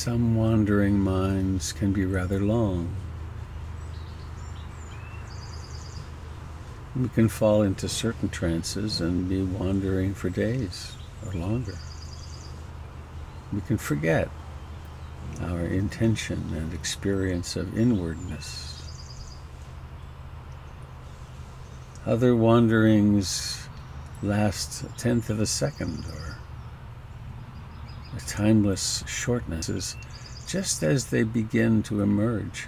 some wandering minds can be rather long. We can fall into certain trances and be wandering for days or longer. We can forget our intention and experience of inwardness. Other wanderings last a tenth of a second or a timeless shortnesses just as they begin to emerge.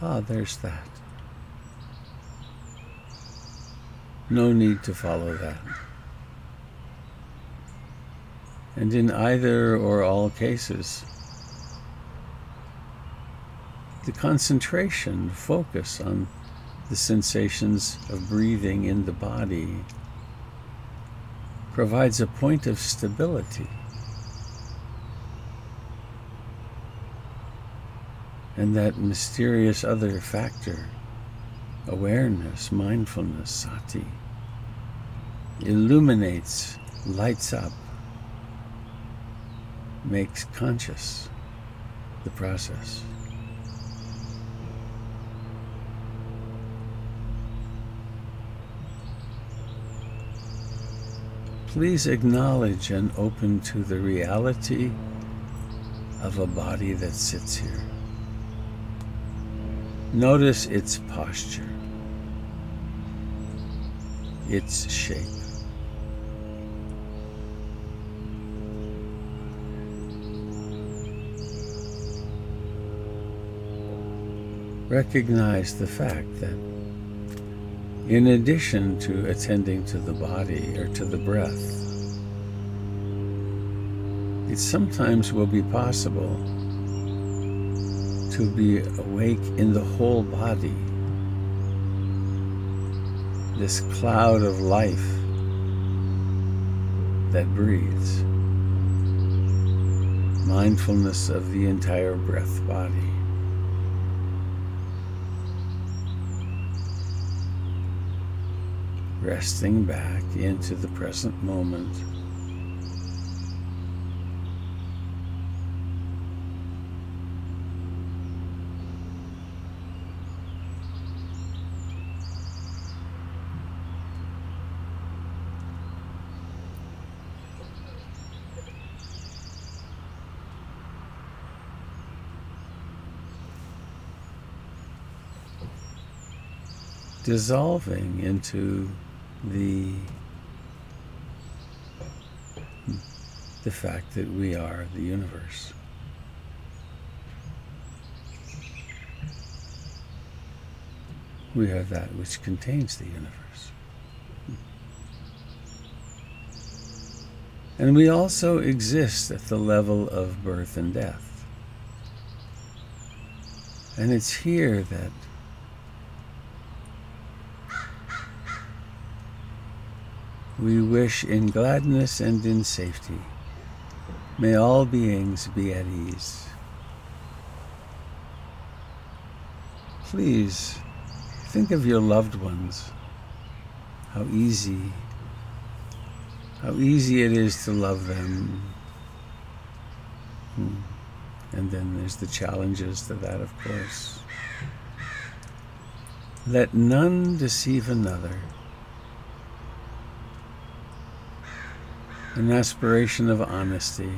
Ah, there's that. No need to follow that. And in either or all cases, the concentration, focus on the sensations of breathing in the body provides a point of stability. And that mysterious other factor, awareness, mindfulness, sati, illuminates, lights up, makes conscious the process. Please acknowledge and open to the reality of a body that sits here. Notice its posture, its shape. Recognize the fact that in addition to attending to the body or to the breath, it sometimes will be possible to be awake in the whole body. This cloud of life that breathes. Mindfulness of the entire breath body. resting back into the present moment. Dissolving into the the fact that we are the universe. We are that which contains the universe. And we also exist at the level of birth and death. And it's here that we wish in gladness and in safety. May all beings be at ease. Please think of your loved ones. How easy, how easy it is to love them. Hmm. And then there's the challenges to that, of course. Let none deceive another. An aspiration of honesty,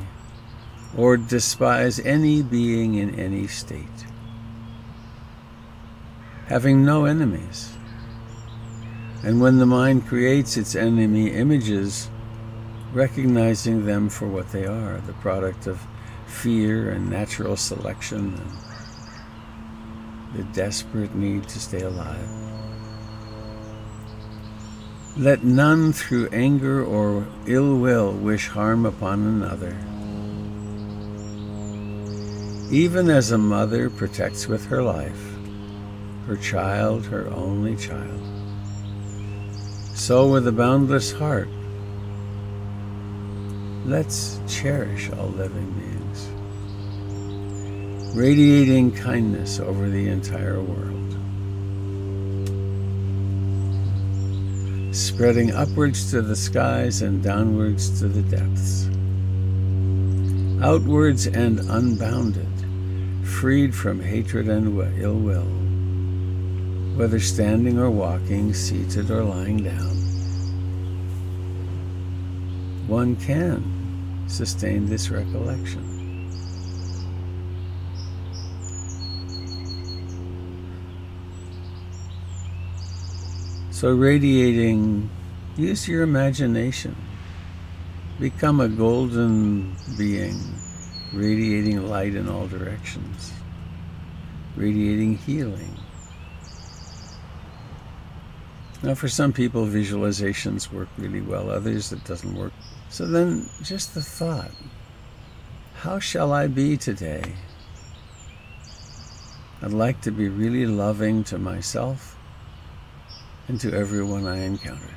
or despise any being in any state. Having no enemies. And when the mind creates its enemy images, recognizing them for what they are, the product of fear and natural selection and the desperate need to stay alive. Let none through anger or ill will wish harm upon another. Even as a mother protects with her life her child, her only child, so with a boundless heart, let's cherish all living beings, radiating kindness over the entire world. Spreading upwards to the skies and downwards to the depths. outwards and unbounded, freed from hatred and ill will, whether standing or walking, seated or lying down. One can sustain this recollection. So, radiating, use your imagination. Become a golden being, radiating light in all directions, radiating healing. Now, for some people, visualizations work really well, others, it doesn't work. So then, just the thought how shall I be today? I'd like to be really loving to myself and to everyone I encounter,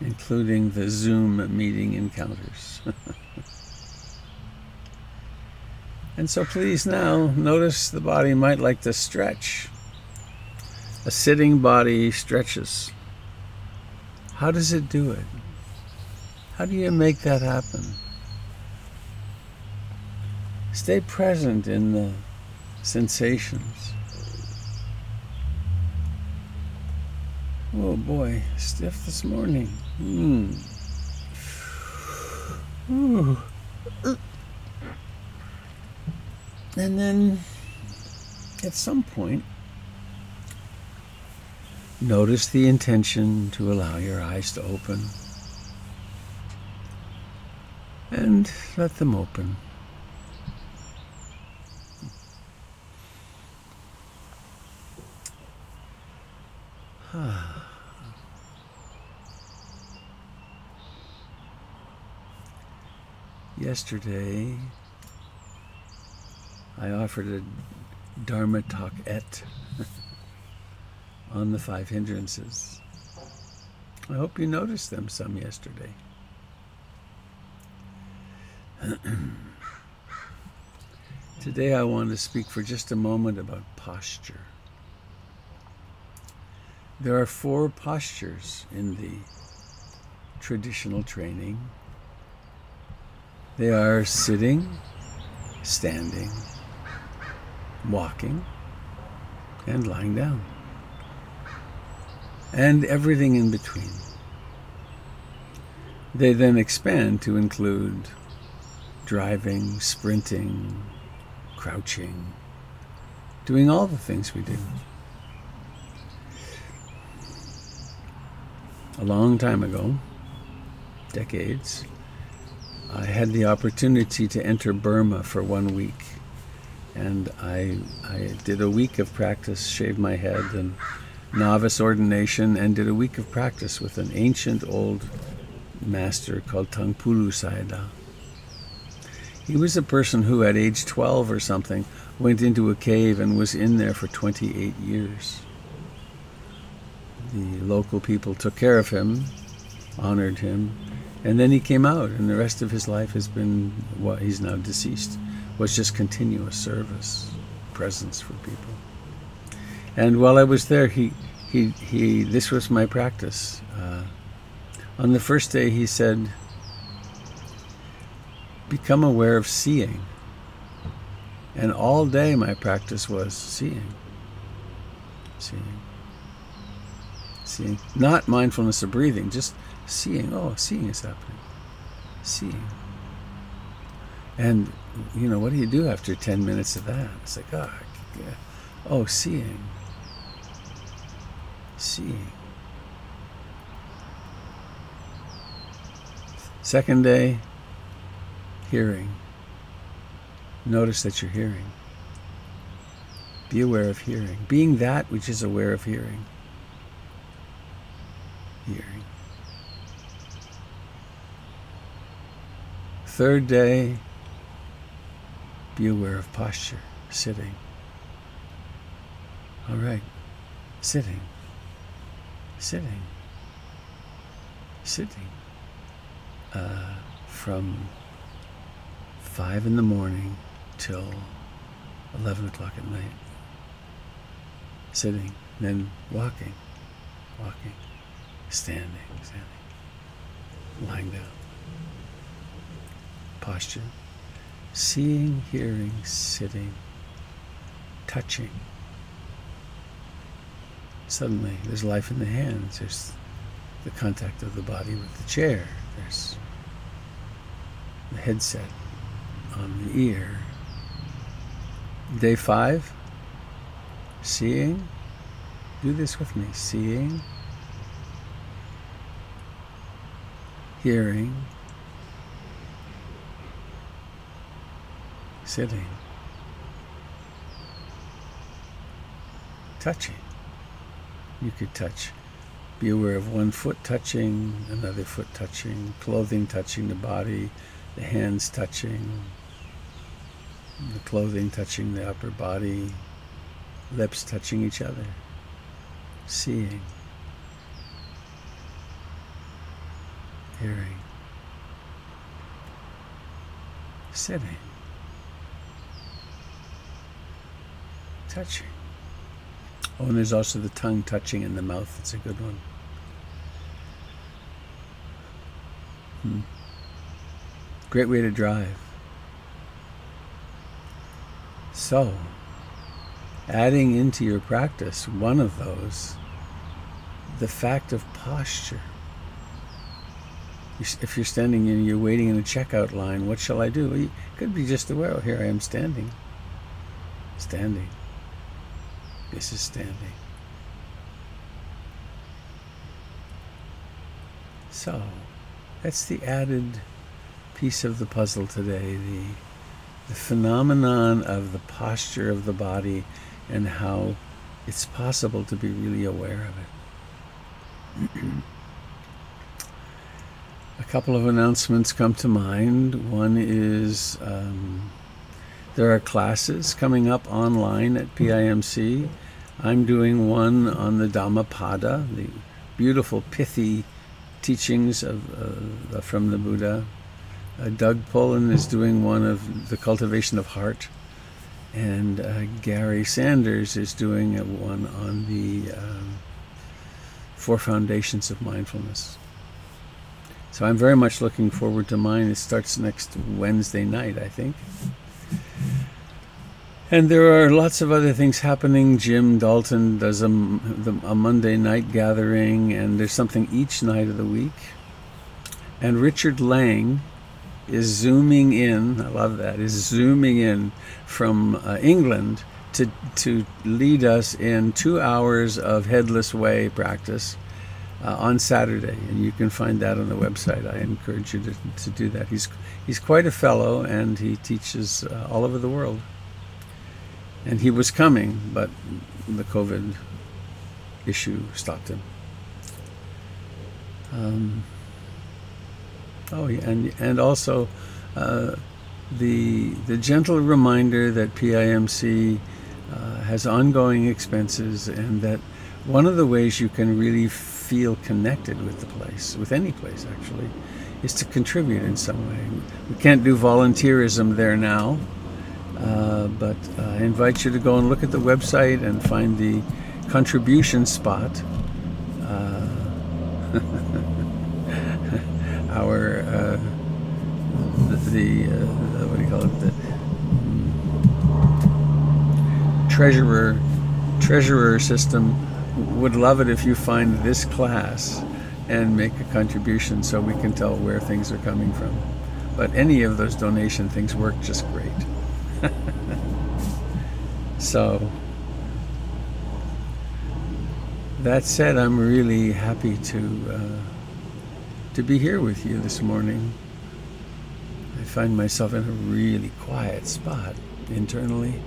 including the Zoom meeting encounters. and so please now notice the body might like to stretch. A sitting body stretches. How does it do it? How do you make that happen? Stay present in the sensations. Oh boy, stiff this morning. Mm. Ooh. And then at some point, notice the intention to allow your eyes to open. And let them open. Yesterday, I offered a Dharma talk et on the five hindrances. I hope you noticed them some yesterday. Today, I want to speak for just a moment about posture. There are four postures in the traditional training. They are sitting, standing, walking, and lying down. And everything in between. They then expand to include driving, sprinting, crouching, doing all the things we do. a long time ago, decades, I had the opportunity to enter Burma for one week. And I, I did a week of practice, shaved my head, and novice ordination, and did a week of practice with an ancient old master called Taungpulu Sayadaw. He was a person who, at age 12 or something, went into a cave and was in there for 28 years the local people took care of him, honored him, and then he came out, and the rest of his life has been what well, he's now deceased, was just continuous service, presence for people. And while I was there, he, he, he this was my practice. Uh, on the first day, he said, Become aware of seeing. And all day, my practice was seeing. Seeing. Seeing. Not mindfulness of breathing, just seeing. Oh, seeing is happening. Seeing. And, you know, what do you do after 10 minutes of that? It's like, oh, yeah. oh seeing. Seeing. Second day, hearing. Notice that you're hearing. Be aware of hearing. Being that which is aware of hearing hearing. Third day, be aware of posture, sitting. All right, sitting, sitting, sitting. Uh, from five in the morning till 11 o'clock at night. Sitting, then walking, walking standing, standing, lying down, posture. Seeing, hearing, sitting, touching. Suddenly, there's life in the hands. There's the contact of the body with the chair. There's the headset on the ear. Day five, seeing. Do this with me. Seeing, hearing, sitting, touching. You could touch. Be aware of one foot touching, another foot touching, clothing touching the body, the hands touching, the clothing touching the upper body, lips touching each other, seeing, hearing, sitting, touching. Oh, and there's also the tongue touching in the mouth. It's a good one. Hmm. Great way to drive. So, adding into your practice one of those, the fact of posture. If you're standing and you're waiting in a checkout line, what shall I do? Well, you could be just aware, oh, here I am standing. Standing. Is standing. So, that's the added piece of the puzzle today the, the phenomenon of the posture of the body and how it's possible to be really aware of it. A couple of announcements come to mind. One is um, there are classes coming up online at PIMC. I'm doing one on the Dhammapada, the beautiful pithy teachings of, uh, from the Buddha. Uh, Doug Pullen is doing one of the cultivation of heart, and uh, Gary Sanders is doing one on the um, four foundations of mindfulness. So I'm very much looking forward to mine. It starts next Wednesday night, I think. And there are lots of other things happening. Jim Dalton does a, a Monday night gathering, and there's something each night of the week. And Richard Lang is zooming in, I love that, is zooming in from uh, England to, to lead us in two hours of headless way practice uh, on Saturday. And you can find that on the website. I encourage you to, to do that. He's, he's quite a fellow and he teaches uh, all over the world. And he was coming, but the COVID issue stopped him. Um, Oh, and and also uh, the the gentle reminder that PIMC uh, has ongoing expenses, and that one of the ways you can really feel connected with the place, with any place actually, is to contribute in some way. We can't do volunteerism there now, uh, but I invite you to go and look at the website and find the contribution spot. Uh, our uh, the, the uh, what do you call it the um, treasurer treasurer system would love it if you find this class and make a contribution so we can tell where things are coming from. But any of those donation things work just great. so that said, I'm really happy to. Uh, to be here with you this morning. I find myself in a really quiet spot internally.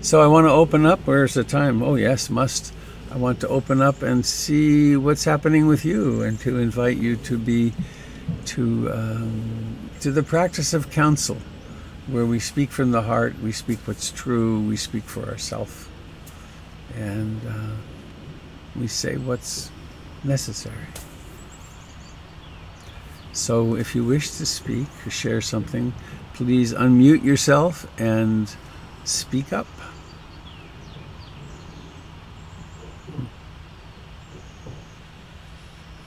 So I want to open up. Where's the time? Oh, yes, must. I want to open up and see what's happening with you and to invite you to be to um, to the practice of council where we speak from the heart, we speak what's true, we speak for ourselves, and uh, we say what's necessary. So if you wish to speak or share something, please unmute yourself and speak up.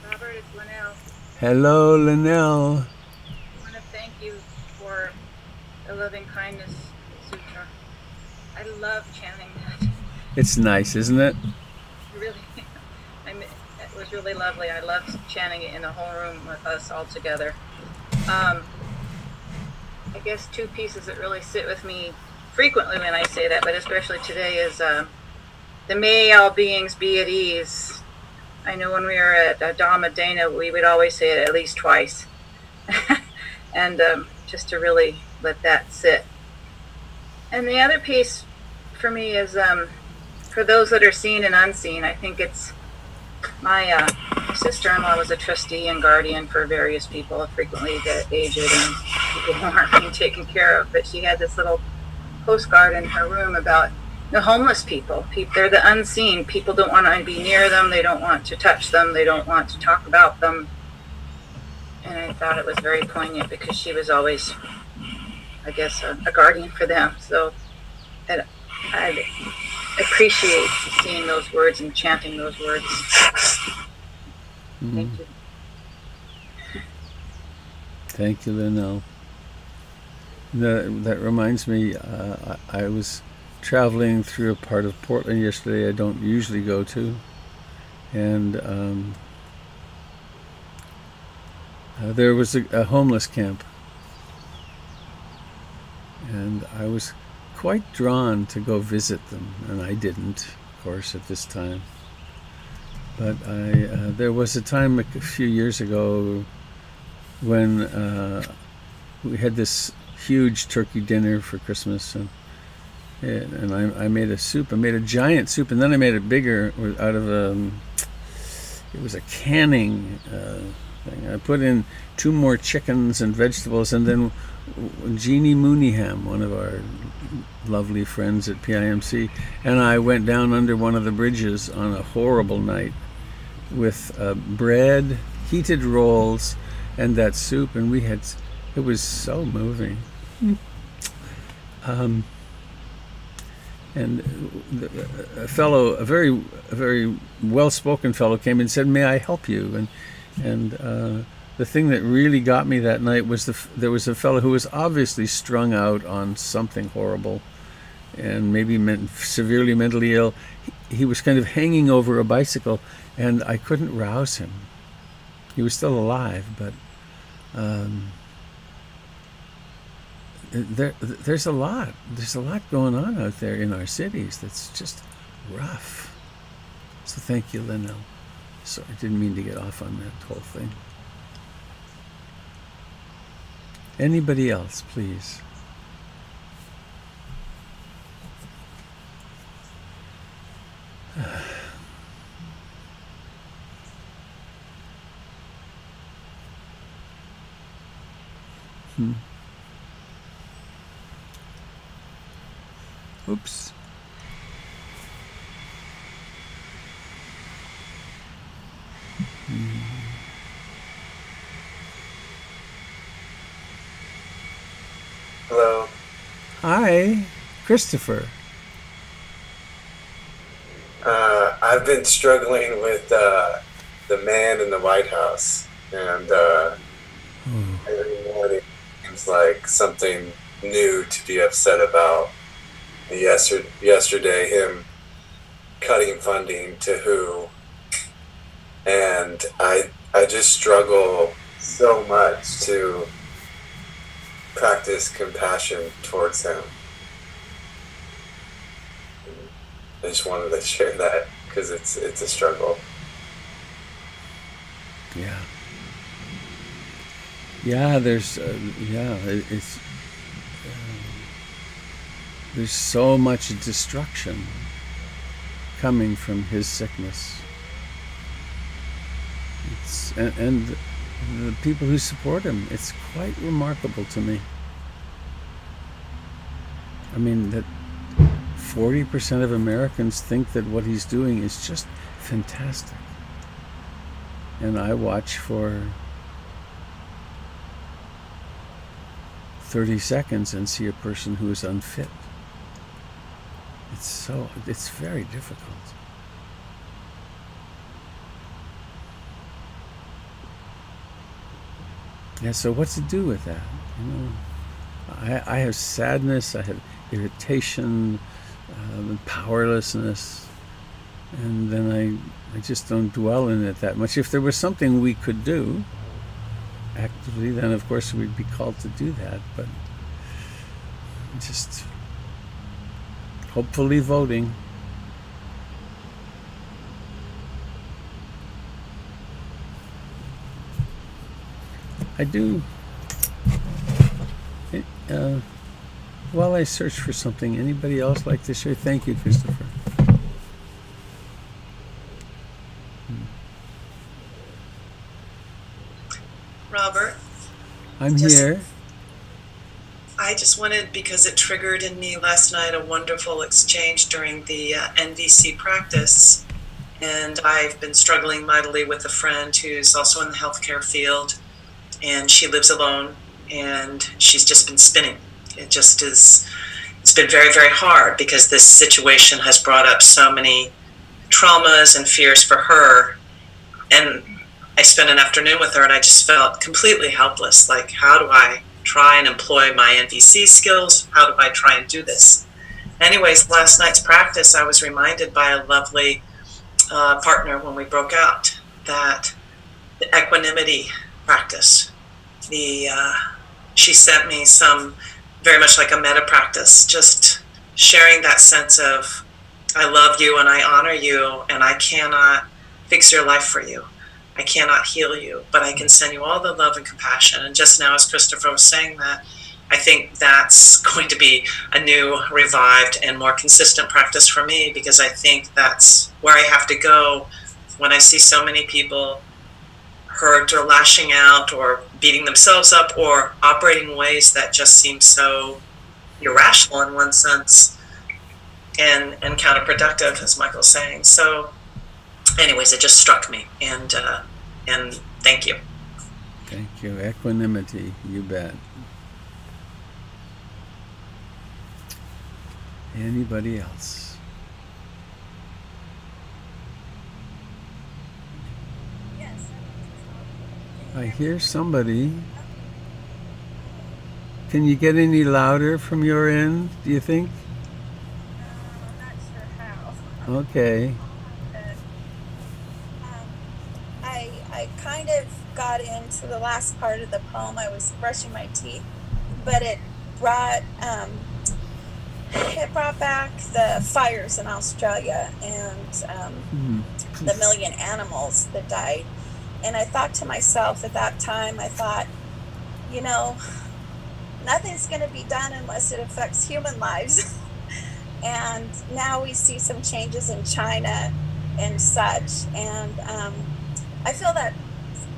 Robert, it's Linnell. Hello, Linnell. I want to thank you the loving kindness sutra. I love chanting that. It's nice, isn't it? Really, I mean, it was really lovely. I loved chanting it in the whole room with us all together. Um, I guess two pieces that really sit with me frequently when I say that, but especially today, is uh, the may all beings be at ease. I know when we were at uh, Dhamma Dena, we would always say it at least twice. and um, just to really let that sit. And the other piece for me is um, for those that are seen and unseen, I think it's my uh, sister-in-law was a trustee and guardian for various people, frequently the aged and people who aren't being taken care of. But she had this little postcard in her room about the homeless people. people. They're the unseen. People don't want to be near them. They don't want to touch them. They don't want to talk about them. And I thought it was very poignant because she was always, I guess, a, a guardian for them. So I, I appreciate seeing those words and chanting those words. Mm-hmm. Thank you. Thank you, Linnell. That, that reminds me, uh, I, I was traveling through a part of Portland yesterday I don't usually go to, and um, uh, there was a, a, homeless camp, and I was quite drawn to go visit them, and I didn't, of course, at this time. But I, uh, there was a time a few years ago when uh, we had this huge turkey dinner for Christmas, and and I, I, made a soup. I made a giant soup, and then I made it bigger out of a. Um, it was a canning uh, thing. I put in two more chickens and vegetables, and then Jeannie Mooneyham, one of our lovely friends at PIMC, and I went down under one of the bridges on a horrible night with uh, bread, heated rolls, and that soup, and we had. It was so moving. Um, and a fellow, a very, a very well-spoken fellow, came and said, "May I help you?" And and uh, the thing that really got me that night was the there was a fellow who was obviously strung out on something horrible, and maybe severely mentally ill. He, he was kind of hanging over a bicycle, and I couldn't rouse him. He was still alive, but. Um, there, there's a lot. There's a lot going on out there in our cities that's just rough. So thank you, Linnell. So I didn't mean to get off on that whole thing. Anybody else, please? hmm. Oops. Hello. Hi, Christopher. Uh, I've been struggling with uh, the man in the White House, and uh, oh. every morning seems like something new to be upset about yesterday, yesterday him cutting funding to who and I I just struggle so much to practice compassion towards him. I just wanted to share that because it's it's a struggle. Yeah. Yeah, there's uh, yeah, it, it's there's so much destruction coming from his sickness. It's, and, and the people who support him, it's quite remarkable to me. I mean, that 40% of Americans think that what he's doing is just fantastic. And I watch for 30 seconds and see a person who is unfit. It's so, it's very difficult. Yeah, so what's to do with that? You know, I, I have sadness, I have irritation, um, powerlessness, and then I, I just don't dwell in it that much. If there was something we could do actively, then of course we'd be called to do that, but just hopefully voting. I do. Uh, while I search for something, anybody else like to share? Thank you, Christopher. Robert. I'm just, here. I just wanted, because it triggered in me last night a wonderful exchange during the uh, NVC practice. And I've been struggling mightily with a friend who's also in the healthcare field, and she lives alone, and she's just been spinning. It just is, it's been very, very hard because this situation has brought up so many traumas and fears for her. And I spent an afternoon with her, and I just felt completely helpless. Like, how do I try and employ my NVC skills? How do I try and do this? Anyways, last night's practice, I was reminded by a lovely uh, partner when we broke out that the equanimity practice, the uh, she sent me some very much like a metta practice, just sharing that sense of I love you and I honor you and I cannot fix your life for you. I cannot heal you, but I can send you all the love and compassion. And just now, as Christopher was saying that, I think that's going to be a new, revived, and more consistent practice for me because I think that's where I have to go when I see so many people hurt or lashing out or beating themselves up or operating ways that just seem so irrational in one sense and, and counterproductive, as Michael's saying. So anyways, it just struck me, and uh, and thank you. Thank you. Equanimity, you bet. Anybody else? Yes. I hear somebody. Can you get any louder from your end, do you think? Uh, I'm sure how. Okay. I kind of got into the last part of the poem. I was brushing my teeth, but it brought um, it brought back the fires in Australia and um, mm-hmm. the million animals that died. And I thought to myself at that time, I thought, you know, nothing's going to be done unless it affects human lives. and now we see some changes in China and such. And um, I feel that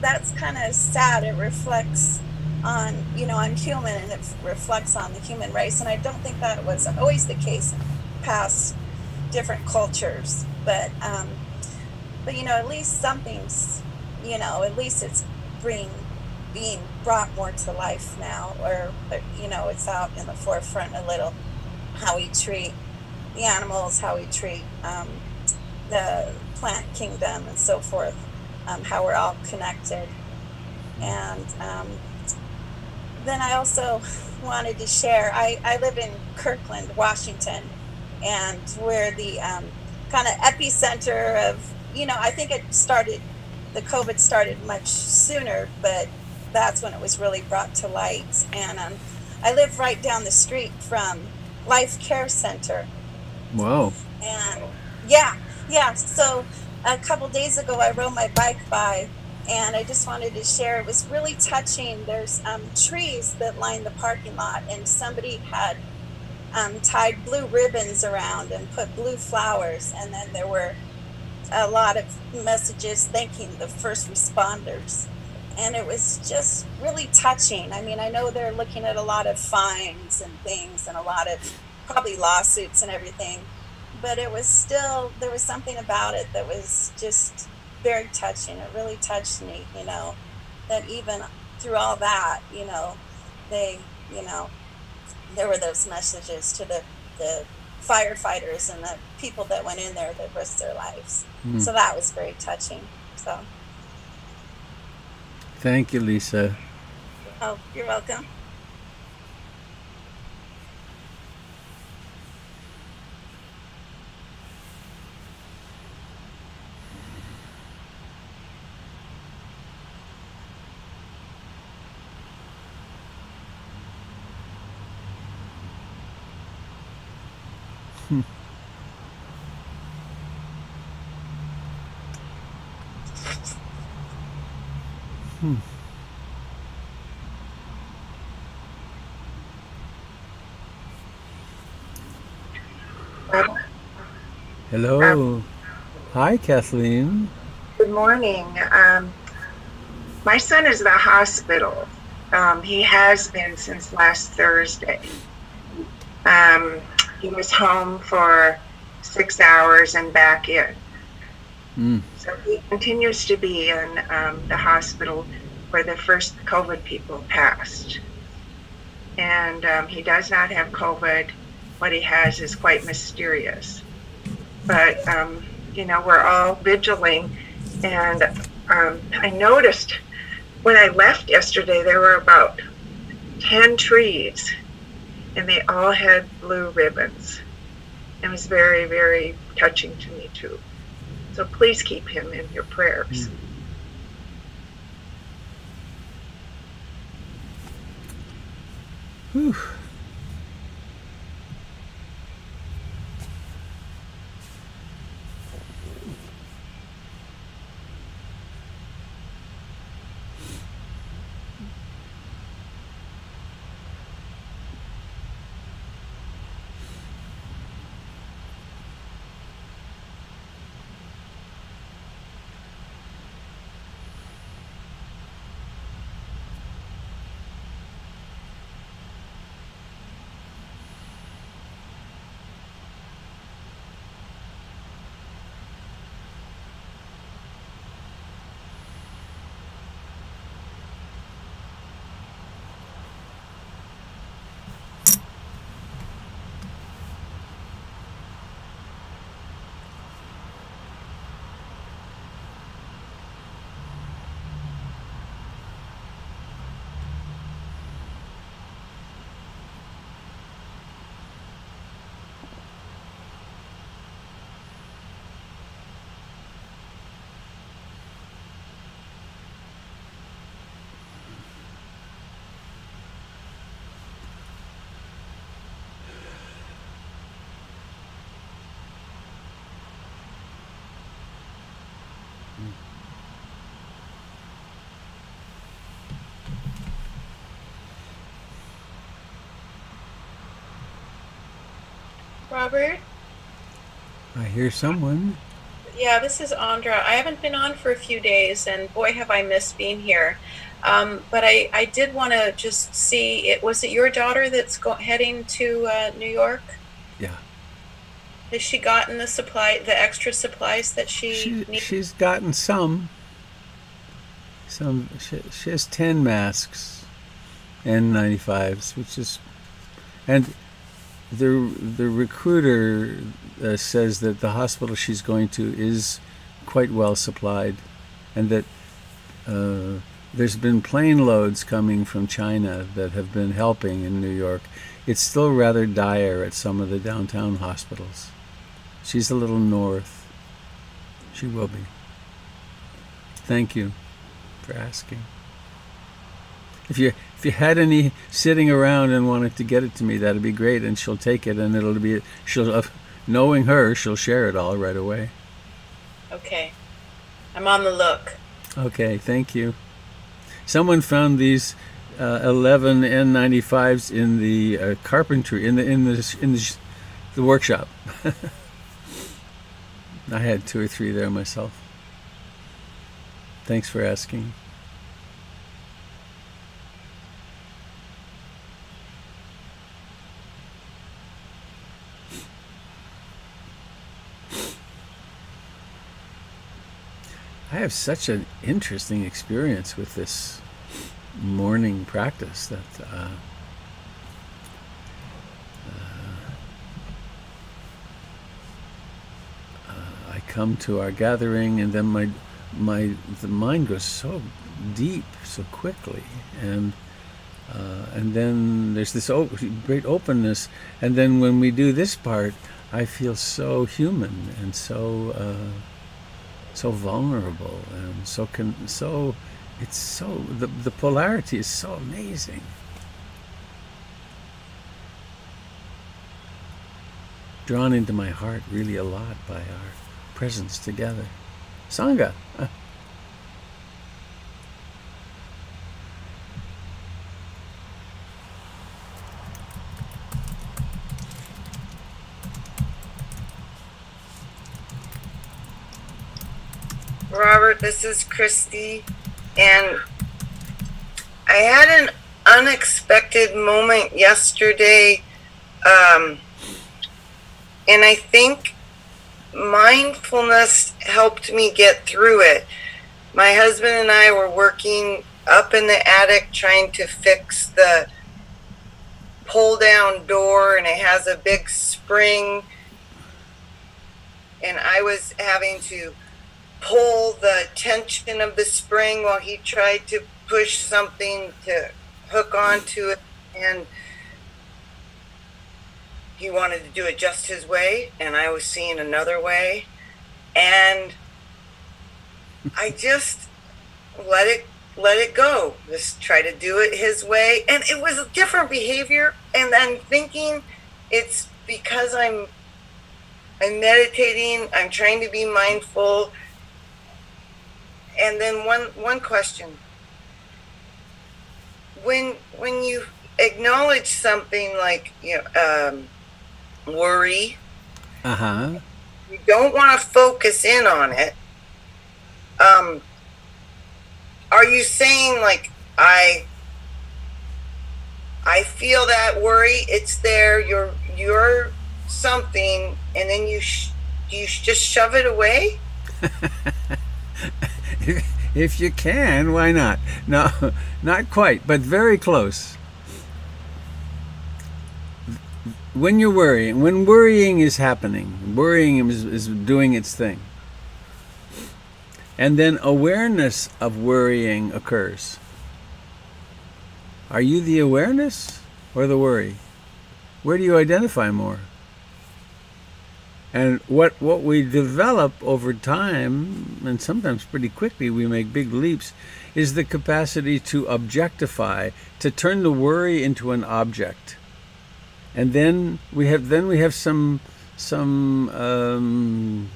that's kind of sad. It reflects on, you know, I'm human and it reflects on the human race. And I don't think that was always the case past different cultures. But, um, but you know, at least something's, you know, at least it's being being brought more to life now, or you know, it's out in the forefront a little. How we treat the animals, how we treat um, the plant kingdom, and so forth um, how we're all connected. And um, then I also wanted to share I, I live in Kirkland, Washington, and we're the um, kind of epicenter of, you know, I think it started, the COVID started much sooner, but that's when it was really brought to light. And um, I live right down the street from Life Care Center. Wow. And yeah, yeah. So a couple days ago, I rode my bike by and I just wanted to share. It was really touching. There's um, trees that line the parking lot, and somebody had um, tied blue ribbons around and put blue flowers, and then there were a lot of messages thanking the first responders. And it was just really touching. I mean, I know they're looking at a lot of fines and things and a lot of probably lawsuits and everything but it was still there was something about it that was just very touching. It really touched me, you know, that even through all that, you know, they, you know, there were those messages to the the firefighters and the people that went in there that risked their lives. Mm. So that was very touching. So Thank you, Lisa. Oh, you're welcome. Hmm. Hello. Hi, Kathleen. Good morning. Um, my son is at the hospital. Um, he has been since last Thursday. Um, he was home for six hours and back in. Mm. So he continues to be in um, the hospital where the first COVID people passed. And um, he does not have COVID. What he has is quite mysterious. But, um, you know, we're all vigiling. And um, I noticed when I left yesterday, there were about 10 trees, and they all had blue ribbons. It was very, very touching to me, too. So please keep him in your prayers. Hmm. Whew. Robert? I hear someone. Yeah, this is Andra. I haven't been on for a few days, and boy, have I missed being here. Um, but I, I did want to just see it. Was it your daughter that's go, heading to uh, New York? Yeah. Has she gotten the supply, the extra supplies that she, She, needs? she's gotten some. Some. She, she has 10 masks, N95s, which is. And the the recruiter uh, says that the hospital she's going to is quite well supplied, and that uh, there's been plane loads coming from China that have been helping in New York. It's still rather dire at some of the downtown hospitals. She's a little north. She will be. Thank you for asking. If you if you had any sitting around and wanted to get it to me, that'd be great, and she'll take it, and it'll be she'll uh, knowing her, she'll share it all right away. Okay. I'm on the look. Okay, thank you. Someone found these uh, 11 N95s in the uh, carpentry in the in the in the, the workshop. I had two or three there myself. Thanks for asking. Have such an interesting experience with this morning practice that uh, uh, uh, I come to our gathering and then my my the mind goes so deep so quickly and uh, and then there's this great openness and then when we do this part I feel so human and so uh, so vulnerable and so con- so it's so the the polarity is so amazing. drawn into my heart really a lot by our presence together. Sangha. Robert, this is Christy, and I had an unexpected moment yesterday, um, and I think mindfulness helped me get through it. My husband and I were working up in the attic trying to fix the pull down door, and it has a big spring, and I was having to pull the tension of the spring while he tried to push something to hook onto it and he wanted to do it just his way and I was seeing another way. And I just let it let it go. Just try to do it his way. And it was a different behavior. And then thinking it's because I'm I'm meditating. I'm trying to be mindful and then one one question when when you acknowledge something like you know um, worry uh-huh. you don't want to focus in on it um are you saying like i i feel that worry it's there you're you're something and then you sh- you just shove it away if you can, why not? No, not quite, but very close. When you're worrying, when worrying is happening, worrying is, is doing its thing. And then awareness of worrying occurs. Are you the awareness or the worry? Where do you identify more? And what, what we develop over time, and sometimes pretty quickly, we make big leaps, is the capacity to objectify, to turn the worry into an object. And then we have then we have some some um,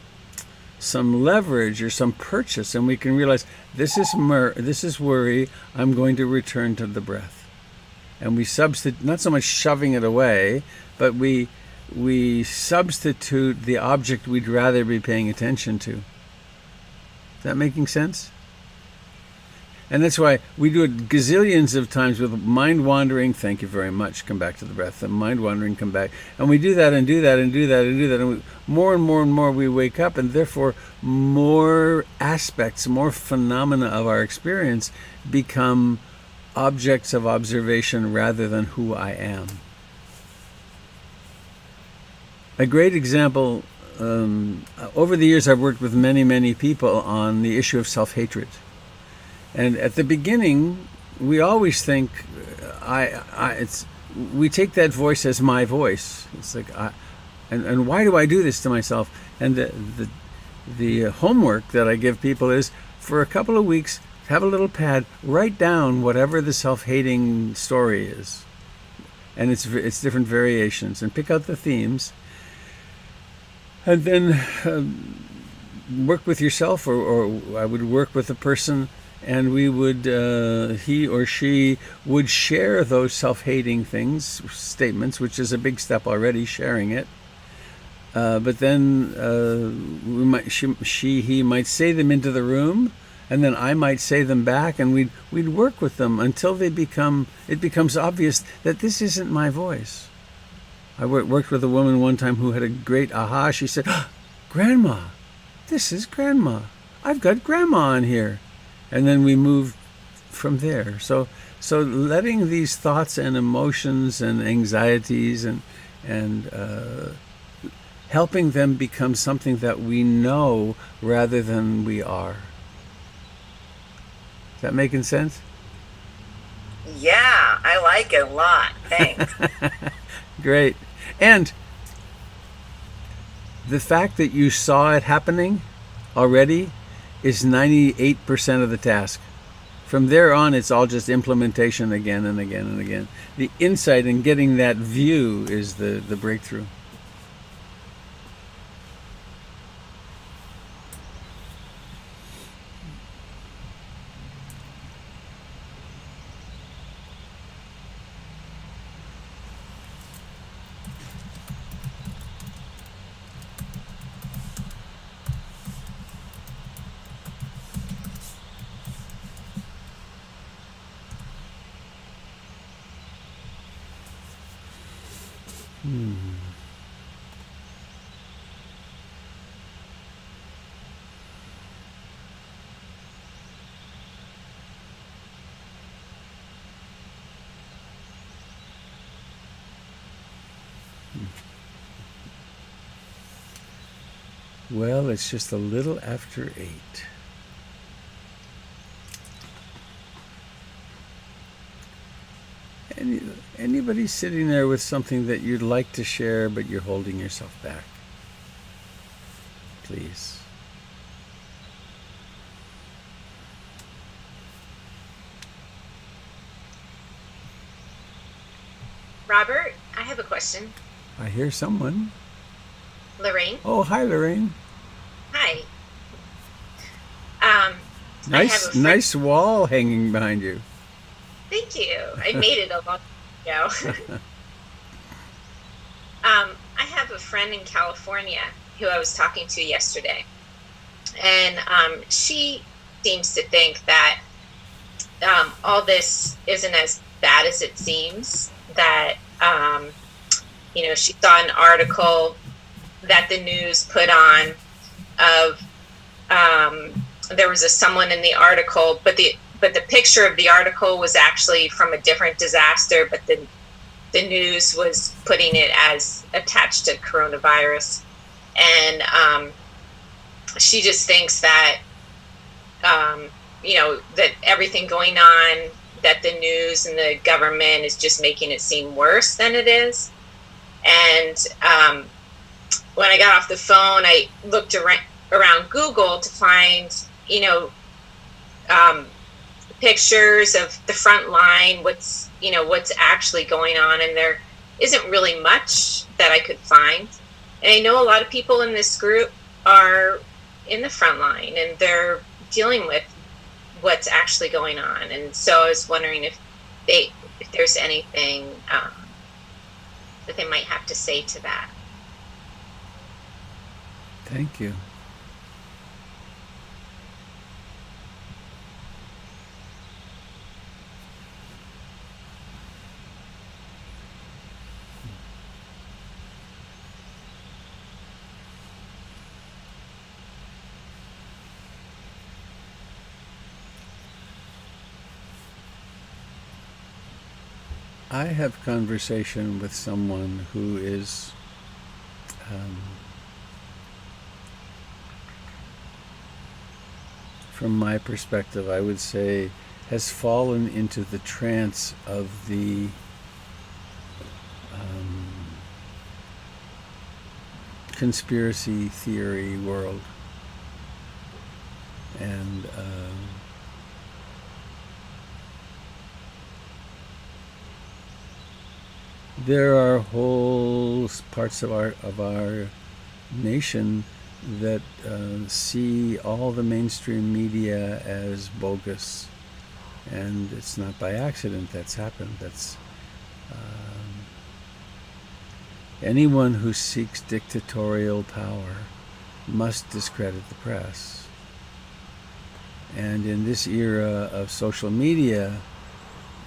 some leverage or some purchase, and we can realize this is this is worry. I'm going to return to the breath, and we substitute not so much shoving it away, but we we substitute the object we'd rather be paying attention to. Is that making sense? And that's why we do it gazillions of times with mind wandering. Thank you very much. Come back to the breath. The mind wandering, come back. And we do that and do that and do that and do that. And we, more and more and more we wake up, and therefore more aspects, more phenomena of our experience become objects of observation rather than who I am. A great example um, over the years, I've worked with many, many people on the issue of self hatred. And at the beginning, we always think, I, I, it's, we take that voice as my voice. It's like, I, and, and why do I do this to myself? And the, the, the homework that I give people is for a couple of weeks, have a little pad, write down whatever the self hating story is. And it's, it's different variations, and pick out the themes and then um, work with yourself, or, or, I would work with a person, and we would, uh, he or she would share those self hating things, statements, which is a big step already, sharing it. Uh, but then uh, we might, she, she, he might say them into the room, and then I might say them back, and we'd we'd work with them until they become it becomes obvious that this isn't my voice. I worked with a woman one time who had a great aha. She said, oh, Grandma, this is Grandma. I've got Grandma in here. And then we moved from there. So, so letting these thoughts and emotions and anxieties and, and uh, helping them become something that we know rather than we are. Is that making sense? Yeah, I like it a lot. Thanks. Great. And the fact that you saw it happening already is 98% of the task. From there on, it's all just implementation again and again and again. The insight in getting that view is the, the breakthrough. Well, it's just a little after eight. Any, anybody sitting there with something that you'd like to share, but you're holding yourself back? Please. Robert, I have a question. I hear someone. Lorraine. Oh, hi, Lorraine. Hi. Um, nice, nice wall hanging behind you. Thank you. I made it a long time ago. um, I have a friend in California who I was talking to yesterday, and um, she seems to think that um, all this isn't as bad as it seems. That um, you know, she saw an article that the news put on of um, there was a someone in the article, but the but the picture of the article was actually from a different disaster, but the the news was putting it as attached to coronavirus, and um, she just thinks that um, you know that everything going on, that the news and the government is just making it seem worse than it is, and um, when I got off the phone, I looked around, Google to find, you know, um, pictures of the front line, what's, you know, what's actually going on. And there isn't really much that I could find. And I know a lot of people in this group are in the front line and they're dealing with what's actually going on. And so I was wondering if they, if there's anything um, that they might have to say to that. Thank you. I have conversation with someone who is um, from my perspective, I would say, has fallen into the trance of the um, conspiracy theory world. And um, there are whole parts of our of our nation that uh, see all the mainstream media as bogus, and it's not by accident that's happened. That's um, anyone who seeks dictatorial power must discredit the press. And in this era of social media,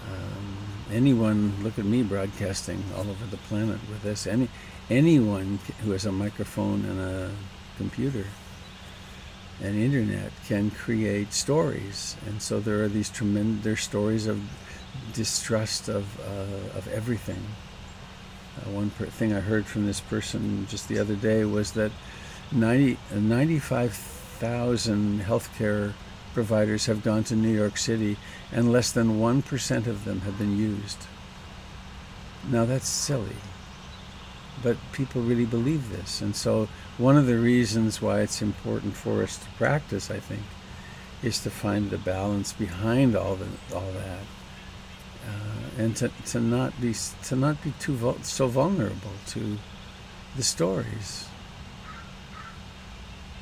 um, anyone look at me broadcasting all over the planet with this. Any anyone who has a microphone and a computer and internet can create stories, and so there are these tremendous stories of distrust of uh, of everything. Uh, one thing I heard from this person just the other day was that 90, 95,000 healthcare providers have gone to New York City, and less than 1% of them have been used. Now that's silly but people really believe this. And so, one of the reasons why it's important for us to practice, I think, is to find the balance behind all the all that, uh, and to, to not be to not be too vul- so vulnerable to the stories.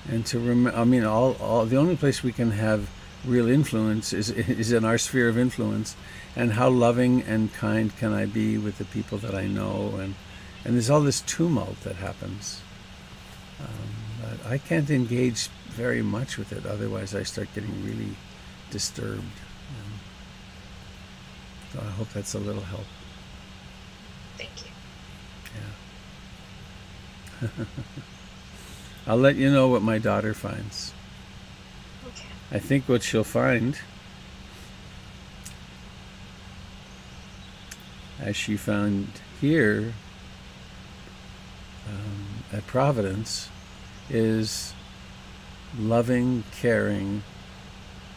And to rem- I mean, all, all the only place we can have real influence is is in our sphere of influence, and how loving and kind can I be with the people that I know and and there's all this tumult that happens. Um, but I can't engage very much with it, otherwise I start getting really disturbed. And so I hope that's a little help. Thank you. Yeah. I'll let you know what my daughter finds. Okay. I think what she'll find, as she found here um, at Providence, is loving, caring,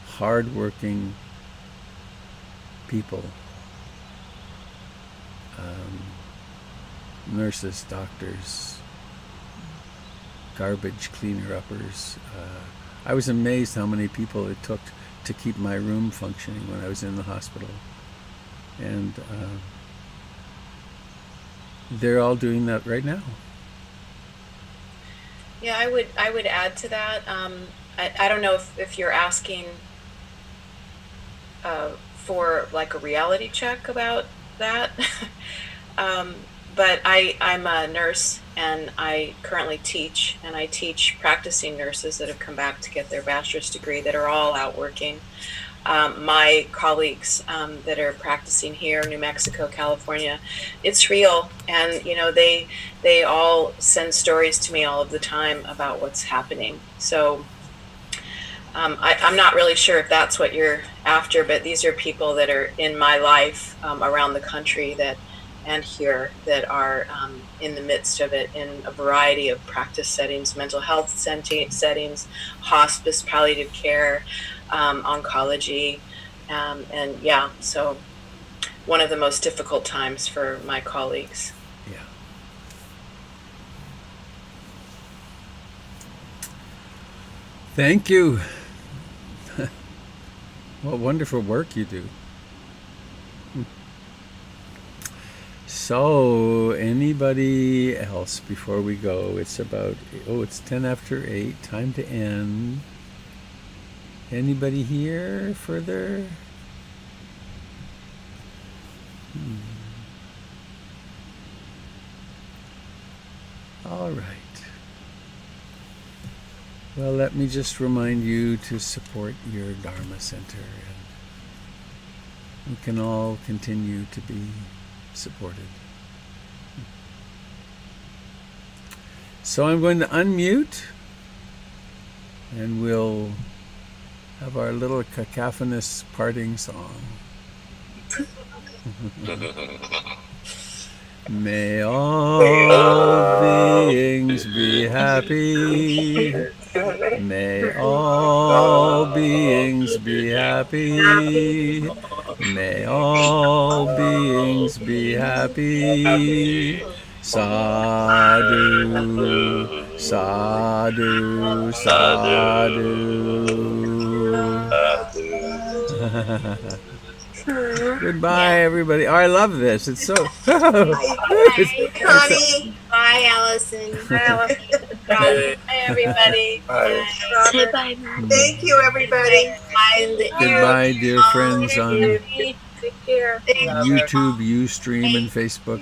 hardworking people. Um, nurses, doctors, garbage cleaner uppers. Uh, I was amazed how many people it took to keep my room functioning when I was in the hospital. And uh, they're all doing that right now. Yeah, I would I would add to that. Um, I, I don't know if, if you're asking uh, for like a reality check about that. um, but I, I'm a nurse and I currently teach, and I teach practicing nurses that have come back to get their bachelor's degree that are all out working. Um, my colleagues um, that are practicing here, New Mexico, California, it's real, and you know they they all send stories to me all of the time about what's happening. So um, I, am not really sure if that's what you're after, but these are people that are in my life um, around the country that and here that are um, in the midst of it in a variety of practice settings, mental health settings, hospice, palliative care, um, oncology, um, and yeah, so one of the most difficult times for my colleagues. Yeah. Thank you. what wonderful work you do. So, anybody else before we go? It's about, oh, it's 10 after 8. Time to end. Anybody here further? Hmm. All right. Well, let me just remind you to support your Dharma Center and we can all continue to be supported. So I'm going to unmute and we'll have our little cacophonous parting song. May all beings be happy. May all beings be happy. May all beings be happy. Sadhu, sadhu, sadhu. Goodbye, everybody. Oh, I love this. It's so. Bye, Connie. Bye, Allison. Bye, Allison. Bye, everybody. Bye. Say bye, Mom. Thank you, everybody. Bye. Goodbye, dear friends on Take care. YouTube, Ustream, and Facebook.